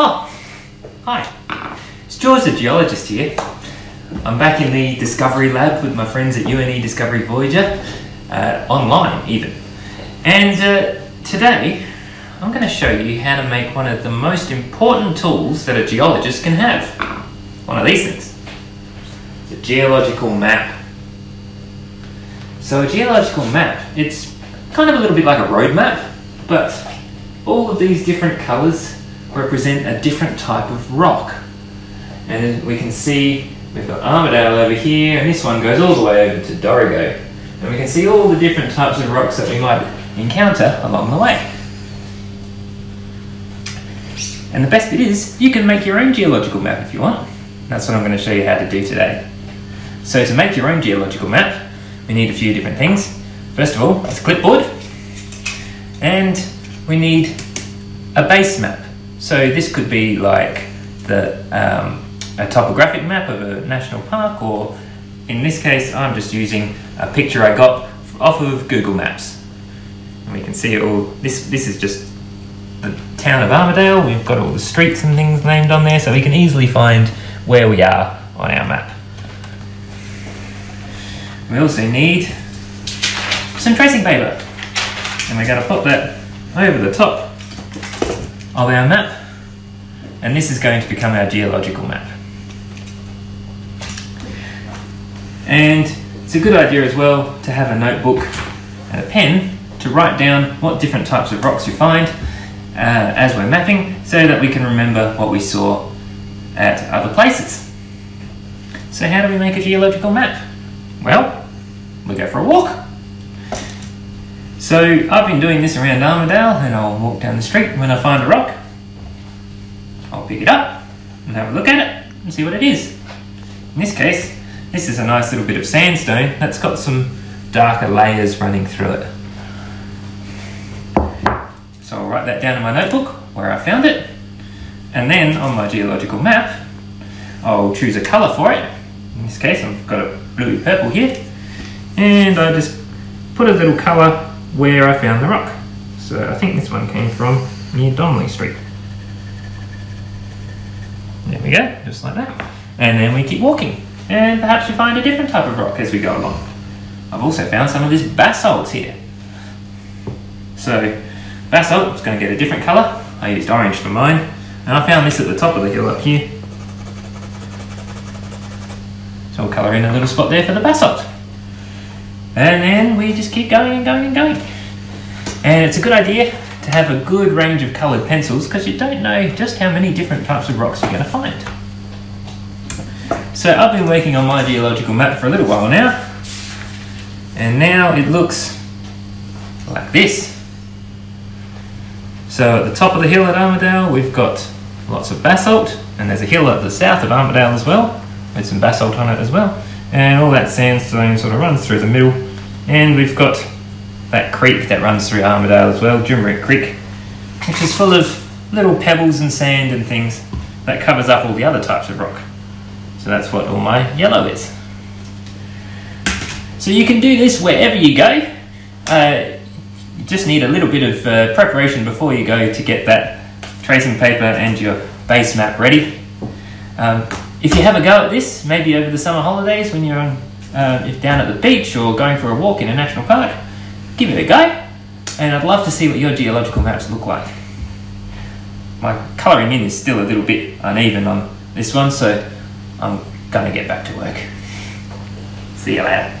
Oh, hi. It's George the geologist here. I'm back in the Discovery Lab with my friends at UNE Discovery Voyager, uh, online even. And uh, today I'm going to show you how to make one of the most important tools that a geologist can have. One of these things. It's a geological map. So a geological map, it's kind of a little bit like a road map, but all of these different colours represent a different type of rock. And we can see we've got Armidale over here, and this one goes all the way over to Dorrigo. And we can see all the different types of rocks that we might encounter along the way. And the best bit is, you can make your own geological map if you want. That's what I'm going to show you how to do today. So to make your own geological map, we need a few different things. First of all, it's a clipboard. And we need a base map. So this could be like the um, a topographic map of a national park, or in this case, I'm just using a picture I got off of Google Maps. And we can see all. This this is just the town of Armidale. We've got all the streets and things named on there, so we can easily find where we are on our map. We also need some tracing paper, and we're going to put that over the top our map and this is going to become our geological map. And it's a good idea as well to have a notebook and a pen to write down what different types of rocks you find uh, as we're mapping so that we can remember what we saw at other places. So how do we make a geological map? Well, we go for a walk. So I've been doing this around Armidale and I'll walk down the street and when I find a rock. I'll pick it up and have a look at it and see what it is. In this case, this is a nice little bit of sandstone that's got some darker layers running through it. So I'll write that down in my notebook where I found it and then on my geological map I'll choose a colour for it. In this case I've got a bluey purple here and I just put a little colour where I found the rock. So I think this one came from near Donnelly Street. There we go, just like that. And then we keep walking. And perhaps we find a different type of rock as we go along. I've also found some of this basalt here. So basalt is going to get a different colour. I used orange for mine. And I found this at the top of the hill up here. So I'll colour in a little spot there for the basalt. And then we just keep going and going and going. And it's a good idea to have a good range of coloured pencils because you don't know just how many different types of rocks you're going to find. So I've been working on my geological map for a little while now. And now it looks like this. So at the top of the hill at Armidale, we've got lots of basalt and there's a hill at the south of Armidale as well with some basalt on it as well and all that sandstone sort of runs through the middle and we've got that creek that runs through Armidale as well, Dumaresq Creek, which is full of little pebbles and sand and things that covers up all the other types of rock. So that's what all my yellow is. So you can do this wherever you go. Uh, you just need a little bit of uh, preparation before you go to get that tracing paper and your base map ready. Um, if you have a go at this, maybe over the summer holidays when you're on, uh, down at the beach or going for a walk in a national park, give it a go. And I'd love to see what your geological maps look like. My colouring in is still a little bit uneven on this one, so I'm going to get back to work. See you later.